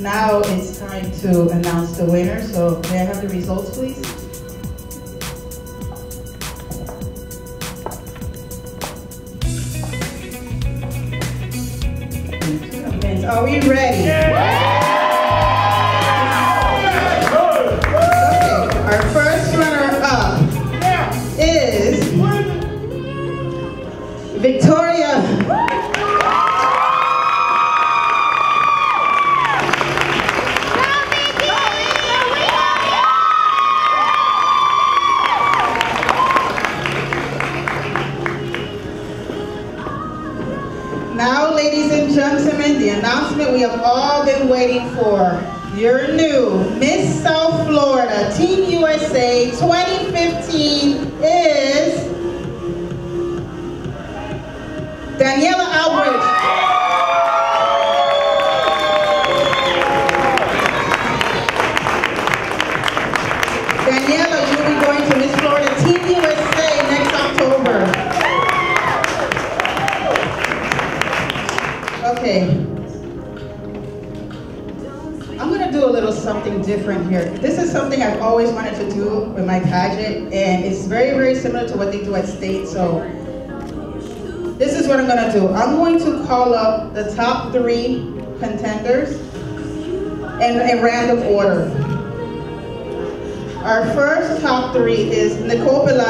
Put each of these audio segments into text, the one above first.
Now it's time to announce the winner, so may I have the results, please? Are we ready? Okay, our first runner-up is Victoria. Announcement we have all been waiting for. Your new Miss South Florida Teen USA 2015 is Daniela Albridge. Daniela, something different here. This is something I've always wanted to do with my pageant, and it's very, very similar to what they do at state, so this is what I'm gonna do. I'm going to call up the top three contenders in a random order. Our first top three is Nicole forward.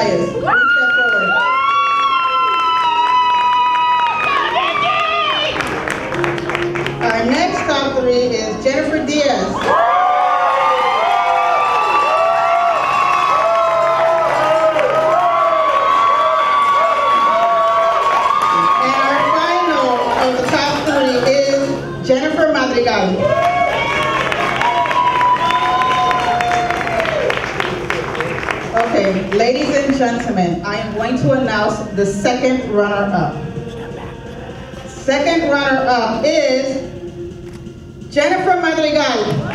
Our next top three is Jennifer Diaz. And our final of the top three is Jennifer Madrigal. Okay, ladies and gentlemen, I am going to announce the second runner-up. Second runner-up is Jennifer Madrigal.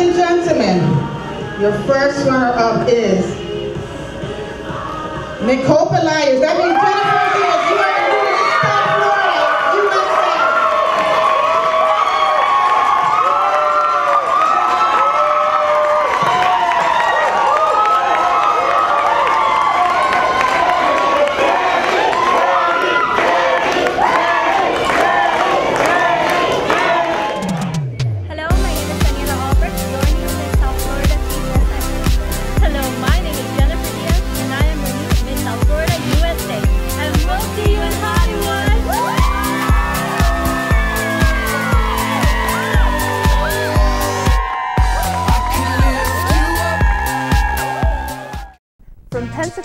And gentlemen, your first runner-up is Nicole Pelaez. That means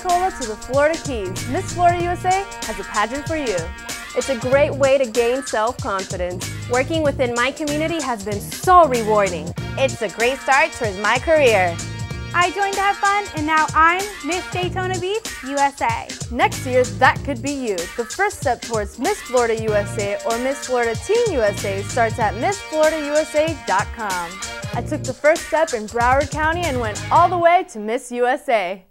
Pensacola to the Florida Keys, Miss Florida USA has a pageant for you. It's a great way to gain self-confidence. Working within my community has been so rewarding. It's a great start towards my career. I joined to have fun, and now I'm Miss Daytona Beach, USA. Next year, that could be you. The first step towards Miss Florida USA or Miss Florida Teen USA starts at MissFloridaUSA.com. I took the first step in Broward County and went all the way to Miss USA.